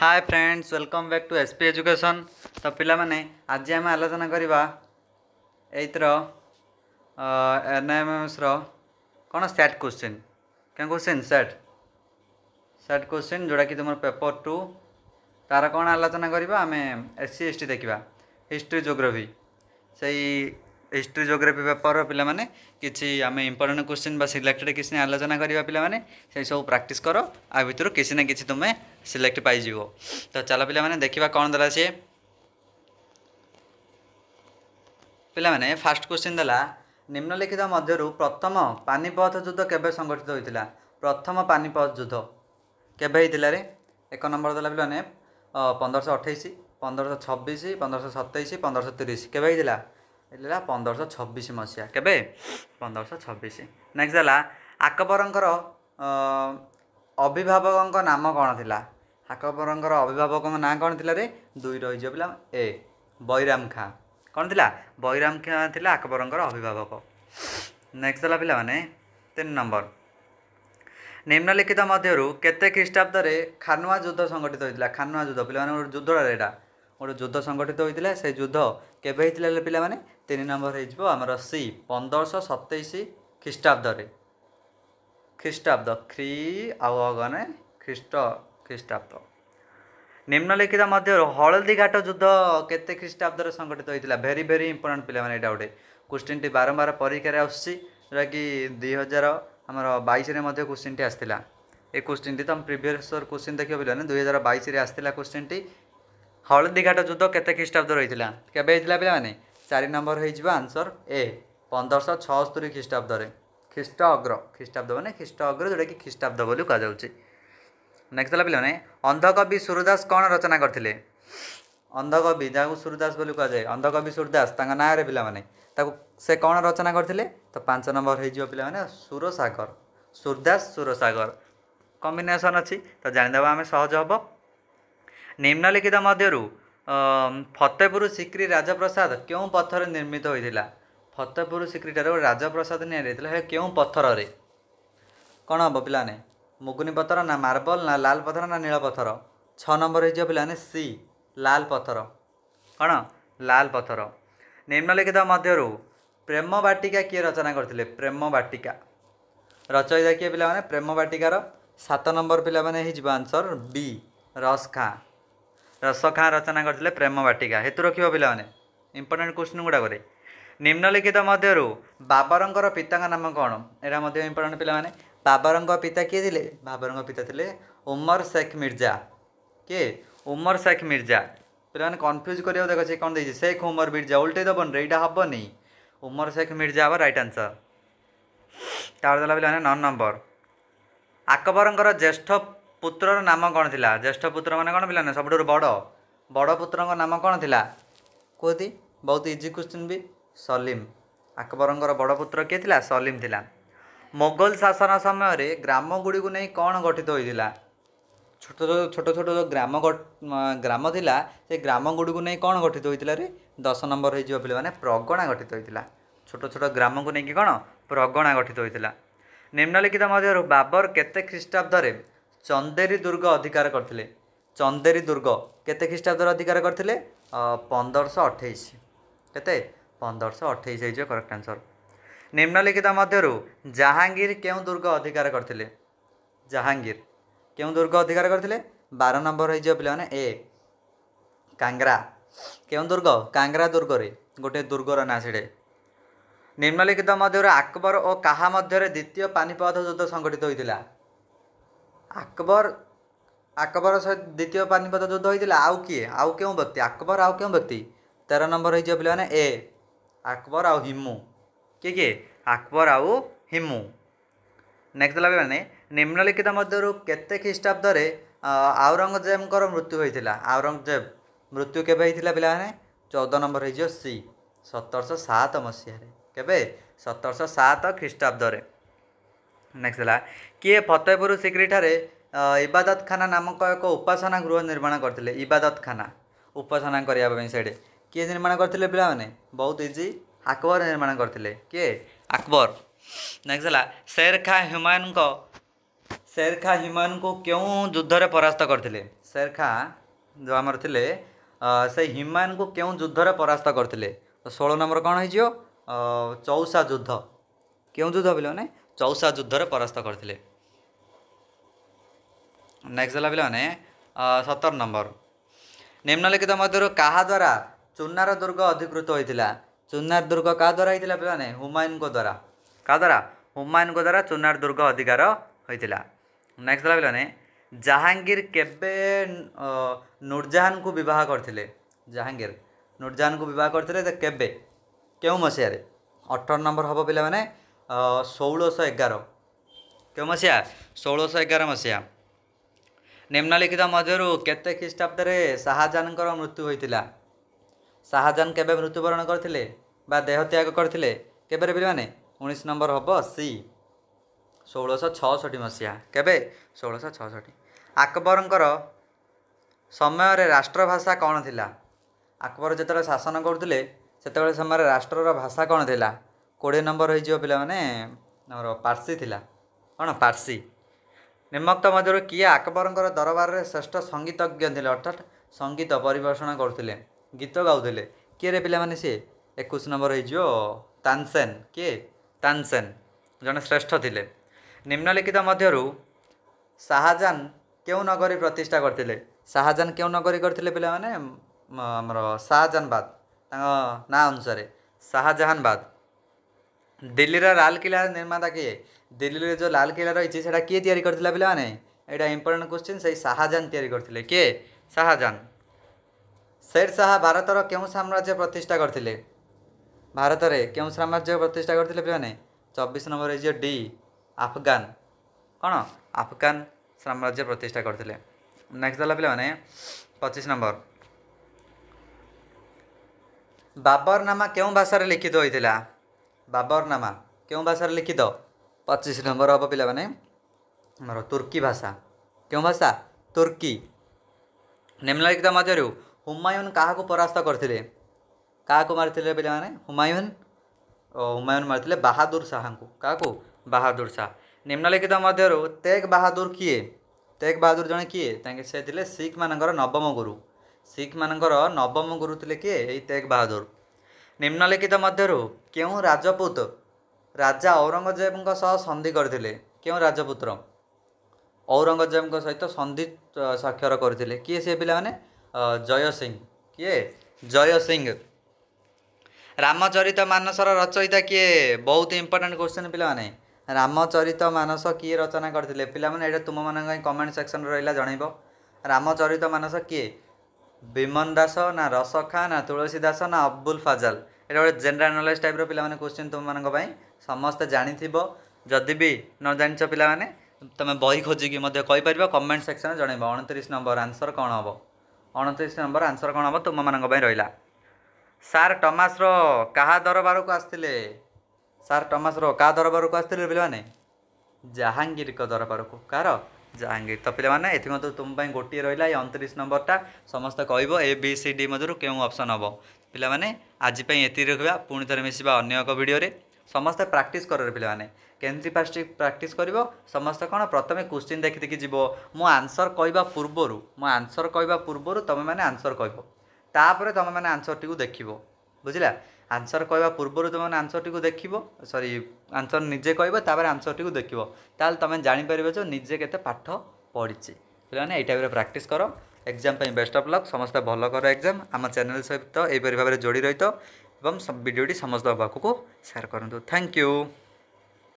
Hi friends welcome back to S P education ତ ପିଲାମାନେ ଆଜି ଆମେ ଆଲୋଚନା କରିବା ଏଇଥିର ଏନ୍ ଏମ୍ ଏମ୍ସର କ'ଣ ସେଟ୍ କୋଶ୍ଚିନ୍ କେଉଁ କୋଶ୍ଚିନ୍ ସେଟ୍ ସେଟ୍ କୋଶ୍ଚିନ୍ ଯେଉଁଟାକି ତୁମର ପେପର୍ ଟୁ ତା'ର କ'ଣ ଆଲୋଚନା କରିବା ଆମେ ଏସ୍ ସି ଏସ୍ ଟି ଦେଖିବା ହିଷ୍ଟ୍ରି ଜୋଗ୍ରାଫି ସେଇ ହିଷ୍ଟ୍ରି ଜୋଗ୍ରାଫି ପେପର୍ର ପିଲାମାନେ କିଛି ଆମେ ଇମ୍ପୋର୍ଟାଣ୍ଟ କୋଶ୍ଚିନ୍ ବା ସିଲେକ୍ଟେଡ଼ କିଛି ଆଲୋଚନା କରିବା ପିଲାମାନେ ସେଇ ସବୁ ପ୍ରାକ୍ଟିସ୍ କର। ଆ ଭିତରୁ କିଛି ନା କିଛି ତୁମେ ସିଲେକ୍ଟ ପାଇଯିବ। ତ ଚାଲ ପିଲାମାନେ ଦେଖିବା କ'ଣ ଦେଲା ସିଏ। ପିଲାମାନେ ଫାର୍ଷ୍ଟ କୋଶ୍ଚିନ୍ ଦେଲା ନିମ୍ନଲିଖିତ ମଧ୍ୟରୁ ପ୍ରଥମ ପାନିପଥ ଯୁଦ୍ଧ କେବେ ସଂଗଠିତ ହୋଇଥିଲା? ପ୍ରଥମ ପାନିପଥ ଯୁଦ୍ଧ କେବେ ହେଇଥିଲା ରେ? ଏକ ନମ୍ବର ଦେଲା ପିଲାମାନେ ପନ୍ଦରଶହ ଅଠେଇଶ ପନ୍ଦରଶହ ଛବିଶ ପନ୍ଦରଶହ ସତେଇଶ ପନ୍ଦରଶହ ତିରିଶ କେବେ ହେଇଥିଲା? ହେଇଥିଲା ପନ୍ଦରଶହ ଛବିଶ ମସିହା କେବେ? ପନ୍ଦରଶହ ଛବିଶ। ନେକ୍ସଟ ହେଲା ଆକବରଙ୍କର ଅଭିଭାବକଙ୍କ ନାମ କ'ଣ ଥିଲା? ଆକବରଙ୍କର ଅଭିଭାବକଙ୍କ ନାଁ କ'ଣ ଥିଲା ରେ? ଦୁଇ ରହିଯିବ ପିଲା ଏ ବୈରାମ ଖାଁ। କ'ଣ ଥିଲା? ବୈରାମ ଖାଁ ଥିଲା ଆକବରଙ୍କର ଅଭିଭାବକ। ନେକ୍ସଟ ହେଲା ପିଲାମାନେ ତିନି ନମ୍ବର। ନିମ୍ନଲିଖିତ ମଧ୍ୟରୁ କେତେ ଖ୍ରୀଷ୍ଟାବ୍ଦରେ ଖାନୁଆ ଯୁଦ୍ଧ ସଂଗଠିତ ହୋଇଥିଲା? ଖାନୁଆ ଯୁଦ୍ଧ ପିଲାମାନେ ଗୋଟେ ଯୁଦ୍ଧଟା ଏଇଟା। ଗୋଟେ ଯୁଦ୍ଧ ସଂଗଠିତ ହୋଇଥିଲା ସେଇ ଯୁଦ୍ଧ କେବେ ହେଇଥିଲା ହେଲେ ପିଲାମାନେ? ତିନି ନମ୍ବର ହେଇଯିବ ଆମର ସି ପନ୍ଦରଶହ ସତେଇଶ ଖ୍ରୀଷ୍ଟାବ୍ଦରେ। ଖ୍ରୀଷ୍ଟାବ୍ଦ ଖ୍ରୀ ଆଉ ଅଗନେ ଖ୍ରୀଷ୍ଟ ଖ୍ରୀଷ୍ଟାବ୍ଦ। ନିମ୍ନଲିଖିତ ମଧ୍ୟରୁ ହଳଦୀ ଘାଟ ଯୁଦ୍ଧ କେତେ ଖ୍ରୀଷ୍ଟାବ୍ଦରେ ସଂଗଠିତ ହୋଇଥିଲା? ଭେରି ଭେରି ଇମ୍ପୋର୍ଟାଣ୍ଟ ପିଲାମାନେ ଏଇଟା ଗୋଟେ। କୋଶ୍ଚିନ୍ଟି ବାରମ୍ବାର ପରୀକ୍ଷାରେ ଆସୁଛି ଯେଉଁଟାକି ଦୁଇ ହଜାର ଆମର ବାଇଶରେ ମଧ୍ୟ କୋଶ୍ଚିନ୍ଟି ଆସିଥିଲା। ଏ କୋଶ୍ଚିନ୍ଟି ତୁମ ପ୍ରିଭିୟସ୍ କୋଶ୍ଚିନ୍ ଦେଖିବ ପିଲାମାନେ ଦୁଇ ହଜାର ବାଇଶରେ ଆସିଥିଲା କୋଶ୍ଚିନ୍ଟି ହଳଦୀ ଘାଟ ଯୁଦ୍ଧ କେତେ ଖ୍ରୀଷ୍ଟାବ୍ଦ ରହିଥିଲା କେବେ ହେଇଥିଲା ପିଲାମାନେ ଚାରି ନମ୍ବର ହେଇଯିବ ଆନ୍ସର ଏ ପନ୍ଦରଶହ ଛଅସ୍ତରୀ ଖ୍ରୀଷ୍ଟାବ୍ଦରେ ଖ୍ରୀଷ୍ଟ ଅଗ୍ର ଖ୍ରୀଷ୍ଟାବ୍ଦ ମାନେ ଖ୍ରୀଷ୍ଟ ଅଗ୍ର ଯେଉଁଟାକି ଖ୍ରୀଷ୍ଟାବ୍ଦ ବୋଲି କୁହାଯାଉଛି ନେକ୍ସଟ ହେଲା ପିଲାମାନେ ଅନ୍ଧକବି ସୁରଦାସ କ'ଣ ରଚନା କରିଥିଲେ ଅନ୍ଧକବି ଯାହାକୁ ସୁରଦାସ ବୋଲି କୁହାଯାଏ ଅନ୍ଧକବି ସୁରଦାସ ତାଙ୍କ ନାଁରେ ପିଲାମାନେ ତାକୁ ସେ କ'ଣ ରଚନା କରିଥିଲେ ତ ପାଞ୍ଚ ନମ୍ବର ହେଇଯିବ ପିଲାମାନେ ସୁରସାଗର ସୁରଦାସ ସୁରସାଗର କମ୍ବିନେସନ୍ ଅଛି ତ ଜାଣିଦେବା ଆମେ ସହଜ ହେବ ନିମ୍ନଲିଖିତ ମଧ୍ୟରୁ ଫତେପୁର ସିକ୍ରି ରାଜପ୍ରସାଦ କେଉଁ ପଥରରେ ନିର୍ମିତ ହୋଇଥିଲା? ଫତେପୁର ସିକ୍ରିଠାରେ ରାଜପ୍ରସାଦ ନିଆଯାଇଥିଲା ସେ କେଉଁ ପଥରରେ? କ'ଣ ହେବ ପିଲାମାନେ ମୁଗୁନି ପଥର ନା ମାର୍ବଲ ନା ଲାଲ ପଥର ନା ନୀଳ ପଥର? ଛଅ ନମ୍ବର ହେଇଯିବ ପିଲାମାନେ ସି ଲାଲ ପଥର। କ'ଣ? ଲାଲ ପଥର। ନିମ୍ନଲିଖିତ ମଧ୍ୟରୁ ପ୍ରେମ ବାଟିକା କିଏ ରଚନା କରିଥିଲେ? ପ୍ରେମ ବାଟିକା। ରଚୟିତା କିଏ ପିଲାମାନେ? ପ୍ରେମ ବାଟିକାର ସାତ ନମ୍ବର ପିଲାମାନେ ହେଇଯିବ ଆନ୍ସର ବି ରସ ଖାଁ। ରସ ଖାଁ ରଚନା କରିଥିଲେ ପ୍ରେମ ବାଟିକା। ହେତୁ ରଖିବ ପିଲାମାନେ। ଇମ୍ପୋର୍ଟାଣ୍ଟ କୋଶ୍ଚିନ୍ ଗୁଡ଼ାକରେ। ନିମ୍ନଲିଖିତ ମଧ୍ୟରୁ ବାବରଙ୍କର ପିତାଙ୍କ ନାମ କ'ଣ? ଏଇଟା ମଧ୍ୟ ଇମ୍ପୋର୍ଟାଣ୍ଟ ପିଲାମାନେ। ବାବରଙ୍କ ପିତା କିଏ ଥିଲେ? ବାବରଙ୍କ ପିତା ଥିଲେ ଉମର ଶେଖ ମିର୍ଜା। କିଏ? ଉମର ଶେଖ ମିର୍ଜା। ପିଲାମାନେ କନଫ୍ୟୁଜ୍ କରିବାକୁ ଦେଖ ସେ କ'ଣ ଦେଇଛି? ଶେଖ ଉମର ମିର୍ଜା ଉଲ୍ଟେଇ ଦେବନି ଏଇଟା ହେବନି। ଉମର ଶେଖ ମିର୍ଜା ହେବ ରାଇଟ୍ ଆନ୍ସର୍ ତାପରେ ଦେଲା ପିଲାମାନେ ନଅ ନମ୍ବର। ଆକବରଙ୍କର ଜ୍ୟେଷ୍ଠ ପୁତ୍ରର ନାମ କ'ଣ ଥିଲା? ଜ୍ୟେଷ୍ଠ ପୁତ୍ର ମାନେ କ'ଣ ପିଲାମାନେ? ସବୁଠାରୁ ବଡ଼। ବଡ଼ ପୁତ୍ରଙ୍କ ନାମ କ'ଣ ଥିଲା? କୁହନ୍ତି ବହୁତ ଇଜି କ୍ୱେଶ୍ଚିନ୍ ବି। ସଲିମ। ଆକବରଙ୍କର ବଡ଼ ପୁତ୍ର କିଏ ଥିଲା? ସଲିମ ଥିଲା। ମୋଗଲ ଶାସନ ସମୟରେ ଗ୍ରାମଗୁଡ଼ିକୁ ନେଇ କ'ଣ ଗଠିତ ହୋଇଥିଲା? ଛୋଟ ଛୋଟ ଛୋଟ ଯେଉଁ ଗ୍ରାମ ଗ୍ରାମ ଥିଲା ସେ ଗ୍ରାମଗୁଡ଼ିକୁ ନେଇ କ'ଣ ଗଠିତ ହୋଇଥିଲା ରେ? ଦଶ ନମ୍ବର ହେଇଯିବ ପିଲାମାନେ ପ୍ରଗଣା ଗଠିତ ହୋଇଥିଲା। ଛୋଟ ଛୋଟ ଗ୍ରାମକୁ ନେଇକି କ'ଣ? ପ୍ରଗଣା ଗଠିତ ହୋଇଥିଲା। ନିମ୍ନଲିଖିତ ମଧ୍ୟରୁ ବାବର କେତେ ଖ୍ରୀଷ୍ଟାବ୍ଦରେ ଚନ୍ଦେରୀ ଦୁର୍ଗ ଅଧିକାର କରିଥିଲେ ଚନ୍ଦେରୀ ଦୁର୍ଗ କେତେ ଖ୍ରୀଷ୍ଟାବ୍ଦରେ ଅଧିକାର କରିଥିଲେ? ପନ୍ଦରଶହ ଅଠେଇଶ। କେତେ? ପନ୍ଦରଶହ ଅଠେଇଶ ହେଇଯିବ କରେକ୍ଟ ଆନ୍ସର ନିମ୍ନଲିଖିତ ମଧ୍ୟରୁ ଜାହାଙ୍ଗୀର କେଉଁ ଦୁର୍ଗ ଅଧିକାର କରିଥିଲେ? ଜାହାଙ୍ଗୀର କେଉଁ ଦୁର୍ଗ ଅଧିକାର କରିଥିଲେ? ବାର ନମ୍ବର ହେଇଯିବ ପିଲାମାନେ ଏ କାଙ୍ଗ୍ରା କେଉଁ ଦୁର୍ଗ? କାଙ୍ଗ୍ରା ଦୁର୍ଗରେ ଗୋଟିଏ ଦୁର୍ଗର ନାଁ ସେଡ଼େ ନିମ୍ନଲିଖିତ ମଧ୍ୟରୁ ଆକବର ଓ କାହା ମଧ୍ୟରେ ଦ୍ୱିତୀୟ ପାନିପଥ ଯୁଦ୍ଧ ସଂଗଠିତ ହୋଇଥିଲା? ଆକବର ଆକବର ସହିତ ଦ୍ୱିତୀୟ ପାନିପଥ ଯୁଦ୍ଧ ହୋଇଥିଲା ଆଉ କିଏ ଆଉ କେଉଁ ବ୍ୟକ୍ତି ଆକବର ଆଉ କେଉଁ ବ୍ୟକ୍ତି ତେର ନମ୍ବର ହେଇଯିବ ପିଲାମାନେ ଏ ଆକବର ଆଉ ହିମୁ କିଏ କିଏ ଆକବର ଆଉ ହିମୁ ନେକ୍ସଟ ହେଲା ପିଲାମାନେ ନିମ୍ନଲିଖିତ ମଧ୍ୟରୁ କେତେ ଖ୍ରୀଷ୍ଟାବ୍ଦରେ ଆଉରଙ୍ଗଜେବଙ୍କର ମୃତ୍ୟୁ ହୋଇଥିଲା ଆଉରଙ୍ଗଜେବ ମୃତ୍ୟୁ କେବେ ହେଇଥିଲା ପିଲାମାନେ ଚଉଦ ନମ୍ବର ହେଇଯିବ ସି ସତରଶହ ସାତ ମସିହାରେ କେବେ ସତରଶହ ସାତ ଖ୍ରୀଷ୍ଟାବ୍ଦରେ ନେକ୍ସଟ ହେଲା କିଏ ଫତେପୁର ସିକ୍ରିଠାରେ ଇବାଦତ ଖାନା ନାମକ ଏକ ଉପାସନା ଗୃହ ନିର୍ମାଣ କରିଥିଲେ। ଇବାଦତ ଖାନା ଉପାସନା କରିବା ପାଇଁ ସେଇଠି। କିଏ ନିର୍ମାଣ କରିଥିଲେ ପିଲାମାନେ? ବହୁତ ଇଜି ଆକବର ନିର୍ମାଣ କରିଥିଲେ। କିଏ? ଆକବର। ନେକ୍ସଟ ହେଲା ଶେର ଖାଁ ହୁମାୟୁନଙ୍କ ଶେର ଖାଁ ହୁମାୟୁନଙ୍କୁ କେଉଁ ଯୁଦ୍ଧରେ ପରାସ୍ତ କରିଥିଲେ? ସେର ଖାଁ ଯେଉଁ ଆମର ଥିଲେ ଅ, ସେ ହିମାୟନକୁ କେଉଁ ଯୁଦ୍ଧରେ ପରାସ୍ତ କରିଥିଲେ? ତ ଷୋହଳ ନମ୍ବର କ'ଣ ହେଇଯିବ? ଅ, ଚୌସା ଯୁଦ୍ଧ। କେଉଁ ଯୁଦ୍ଧ ପିଲାମାନେ? ଚୌସା ଯୁଦ୍ଧରେ ପରାସ୍ତ କରିଥିଲେ। ନେକ୍ସଟ ହେଲା ପିଲାମାନେ ସତର ନମ୍ବର। ନିମ୍ନଲିଖିତ ମଧ୍ୟରୁ କାହା ଦ୍ୱାରା ଚୁନାର ଦୁର୍ଗ ଅଧିକୃତ ହୋଇଥିଲା? ଚୁନାର ଦୁର୍ଗ କାହା ଦ୍ୱାରା ହେଇଥିଲା ପିଲାମାନେ? ହୁମାୟୁନଙ୍କ ଦ୍ୱାରା କାହା ଦ୍ୱାରା ହୁମାୟୁନଙ୍କ ଦ୍ୱାରା ଚୁନାର ଦୁର୍ଗ ଅଧିକାର ହୋଇଥିଲା। ନେକ୍ସଟ ହେଲା ପିଲାମାନେ ଜାହାଙ୍ଗୀର କେବେ ନୁରଜାହାନଙ୍କୁ ବିବାହ କରିଥିଲେ? ଜାହାଙ୍ଗୀର ନୁରଜାହାନଙ୍କୁ ବିବାହ କରିଥିଲେ କେବେ? କେଉଁ ମସିହାରେ? ଅଠର ନମ୍ବର ହେବ ପିଲାମାନେ। ଷୋହଳଶହ ଏଗାର। କେଉଁ ମସିହା? ଷୋହଳଶହ ଏଗାର ମସିହା। ନିମ୍ନଲିଖିତ ମଧ୍ୟରୁ କେତେ ଖ୍ରୀଷ୍ଟାବ୍ଦରେ ଶାହାଜାହାନଙ୍କର ମୃତ୍ୟୁ ହୋଇଥିଲା? ଶାହାଜାହାନ କେବେ ମୃତ୍ୟୁବରଣ କରିଥିଲେ ବା ଦେହତ୍ୟାଗ କରିଥିଲେ? କେବେରେ ପିଲାମାନେ? ଉଣେଇଶ ନମ୍ବର ହେବ ସି। ଷୋହଳଶହ ଛଅଷଠି ମସିହା। କେବେ? ଷୋହଳଶହ ଛଅଷଠି। ଆକବରଙ୍କର ସମୟରେ ରାଷ୍ଟ୍ରଭାଷା କ'ଣ ଥିଲା? ଆକବର ଯେତେବେଳେ ଶାସନ କରୁଥିଲେ ସେତେବେଳେ ସମୟରେ ରାଷ୍ଟ୍ରର ଭାଷା କ'ଣ ଥିଲା? କୋଡ଼ିଏ ନମ୍ବର ହେଇଯିବ ପିଲାମାନେ ଆମର ପାର୍ସି ଥିଲା। କ'ଣ ପାର୍ସି? ନିମ୍ନୋକ୍ତ ମଧ୍ୟରୁ କିଏ ଆକବରଙ୍କର ଦରବାରରେ ଶ୍ରେଷ୍ଠ ସଙ୍ଗୀତଜ୍ଞ ଥିଲେ? ଅର୍ଥାତ୍ ସଙ୍ଗୀତ ପରିବେଷଣ କରୁଥିଲେ ଗୀତ ଗାଉଥିଲେ। କିଏ ରେ ପିଲାମାନେ ସିଏ? ଏକୋଇଶ ନମ୍ବର ହେଇଯିବ ତାନସେନ୍। କିଏ? ତାନସେନ୍। ଜଣେ ଶ୍ରେଷ୍ଠ ଥିଲେ। ନିମ୍ନଲିଖିତ ମଧ୍ୟରୁ ଶାହାଜାନ କେଉଁ ନଗରୀ ପ୍ରତିଷ୍ଠା କରିଥିଲେ? ଶାହାଜାନ କେଉଁ ନଗରୀ କରିଥିଲେ ପିଲାମାନେ? ଆମର ଶାହାଜାନବାଦ। ତାଙ୍କ ନାଁ ଅନୁସାରେ। ଶାହାଜାହାନବାଦ। ଦିଲ୍ଲୀର ଲାଲକିଲ୍ଲାର ନିର୍ମାତା କିଏ ଦିଲ୍ଲୀରେ ଯେଉଁ ଲାଲକିଲ୍ଲା ରହିଛି ସେଇଟା କିଏ ତିଆରି କରିଥିଲା ପିଲାମାନେ ଏଇଟା ଇମ୍ପୋର୍ଟାଣ୍ଟ କ୍ୱେଶ୍ଚିନ୍ ସେଇ ଶାହାଜାନ ତିଆରି କରିଥିଲେ କିଏ ଶାହାଜାନ ଶେର ଶାହା ଭାରତର କେଉଁ ସାମ୍ରାଜ୍ୟ ପ୍ରତିଷ୍ଠା କରିଥିଲେ ଭାରତରେ କେଉଁ ସାମ୍ରାଜ୍ୟ ପ୍ରତିଷ୍ଠା କରିଥିଲେ ପିଲାମାନେ ଚବିଶ ନମ୍ବର ହେଇଯିବ ଡି ଆଫଗାନ କ'ଣ ଆଫଗାନ ସାମ୍ରାଜ୍ୟ ପ୍ରତିଷ୍ଠା କରିଥିଲେ ନେକ୍ସଟ ହେଲା ପିଲାମାନେ ପଚିଶ ନମ୍ବର ବାବରନାମା କେଉଁ ଭାଷାରେ ଲିଖିତ ହୋଇଥିଲା ବାବରନାମା କେଉଁ ଭାଷାରେ ଲିଖିତ ପଚିଶ ନମ୍ବର ହେବ ପିଲାମାନେ ଆମର ତୁର୍କୀ ଭାଷା କେଉଁ ଭାଷା ତୁର୍କୀ ନିମ୍ନଲିଖିତ ମଧ୍ୟରୁ ହୁମାୟୁନ କାହାକୁ ପରାସ୍ତ କରିଥିଲେ କାହାକୁ ମାରିଥିଲେ ପିଲାମାନେ ହୁମାୟୁନ ଓ ହୁମାୟୁନ ମାରିଥିଲେ ବାହାଦୁର ଶାହାଙ୍କୁ କାହାକୁ ବାହାଦୁର ଶାହା ନିମ୍ନଲିଖିତ ମଧ୍ୟରୁ ତେଗ ବାହାଦୁର କିଏ ତେଗ ବାହାଦୁର ଜଣେ କିଏ ତାଙ୍କେ ସେ ଥିଲେ ଶିଖମାନଙ୍କର ନବମ ଗୁରୁ ଶିଖମାନଙ୍କର ନବମ ଗୁରୁ ଥିଲେ କିଏ ଏଇ ତେଗ ବାହାଦୁର ନିମ୍ନଲିଖିତ ମଧ୍ୟରୁ କେଉଁ ରାଜପୁତ ରାଜା ଔରଙ୍ଗଜେବଙ୍କ ସହ ସନ୍ଧି କରିଥିଲେ? କେଉଁ ରାଜପୁତ୍ର? ଔରଙ୍ଗଜେବଙ୍କ ସହିତ ସନ୍ଧି ସ୍ୱାକ୍ଷର କରିଥିଲେ। କିଏ ସେ ପିଲାମାନେ? ଜୟ ସିଂ। କିଏ? ଜୟ ସିଂ। ରାମଚରିତ ମାନସର ରଚୟିତା କିଏ? ବହୁତ ଇମ୍ପୋର୍ଟାଣ୍ଟ କ୍ୱେଶ୍ଚନ୍ ପିଲାମାନେ। ରାମଚରିତ ମାନସ କିଏ ରଚନା କରିଥିଲେ? ପିଲାମାନେ ଏଇଟା ତୁମମାନଙ୍କ ପାଇଁ କମେଣ୍ଟ ସେକ୍ସନରେ ରହିଲା ଜଣାଇବ। ରାମଚରିତ ମାନସ କିଏ? ବିମନ ଦାସ ନା ରସଖା ନା ତୁଳସୀ ଦାସ ନା ଅବୁଲ ଫାଜାଲ? ଏଇଟା ଗୋଟେ ଜେନେରାଲ ନଲେଜ ଟାଇପ୍ର ପିଲାମାନେ କ୍ୱେଶ୍ଚିନ୍ ତୁମମାନଙ୍କ ପାଇଁ ସମସ୍ତେ ଜାଣିଥିବ। ଯଦି ବି ନ ଜାଣିଛ ପିଲାମାନେ ତୁମେ ବହି ଖୋଜିକି ମଧ୍ୟ କହିପାରିବ। କମେଣ୍ଟ ସେକ୍ସନରେ ଜଣାଇବ ଅଣତିରିଶ ନମ୍ବର ଆନ୍ସର କ'ଣ ହେବ? ଅଣତିରିଶ ନମ୍ବର ଆନ୍ସର କ'ଣ ହେବ ତୁମମାନଙ୍କ ପାଇଁ ରହିଲା। ସାର୍ ଟମାସର କାହା ଦରବାରକୁ ଆସିଥିଲେ? ସାର୍ ଟମାସର କାହା ଦରବାରକୁ ଆସିଥିଲେ ପିଲାମାନେ? ଜାହାଙ୍ଗୀରଙ୍କ ଦରବାରକୁ। କାହାର? ଜାହାଙ୍ଗୀର ତ ପିଲାମାନେ ଏଥିମଧ୍ୟରୁ ତୁମ ପାଇଁ ଗୋଟିଏ ରହିଲା ଏଇ ଅଣତିରିଶ ନମ୍ବରଟା। ସମସ୍ତେ କହିବ ଏ ବି ସି ଡି ମଧ୍ୟରୁ କେଉଁ ଅପସନ୍ ହେବ। ପିଲାମାନେ ଆଜି ପାଇଁ ଏତିକି ରଖିବା ପୁଣି ଥରେ ମିଶିବା ଅନ୍ୟ ଏକ ଭିଡ଼ିଓରେ। ସମସ୍ତେ ପ୍ରାକ୍ଟିସ୍ କରରେ ପିଲାମାନେ। କେମିତି ଫାଷ୍ଟ ପ୍ରାକ୍ଟିସ୍ କରିବ? ସମସ୍ତେ କ'ଣ? ପ୍ରଥମେ କ୍ୱେଶ୍ଚିନ୍ ଦେଖି ଦେଖି ଯିବ। ମୁଁ ଆନ୍ସର୍ କହିବା ପୂର୍ବରୁ ମୁଁ ଆନ୍ସର୍ କହିବା ପୂର୍ବରୁ ତୁମେମାନେ ଆନ୍ସର୍ କହିବ। ତାପରେ ତୁମେମାନେ ଆନ୍ସର୍ଟିକୁ ଦେଖିବ। বুঝলা? আনসর কহা পূর্বর তুমি আনসরটি দেখব সরি আনসর নিজে কহব তাপরে আনসরটি দেখব তাহলে তুমি জাঁপার যে নিজে কেতে পাঠ পড়ছে পিলানে এই টাইপের প্রাকটিস কর এক্সাম পাই বেস্ট অফ লক সমস্ত ভালো কর এক্সাম আমার চ্যানেল সহিত এইপরি ভাবে যোড়ি রহিত এবং ভিডিওটি সমস্ত পাখক সেয়ার করতু থ্যাংক ইউ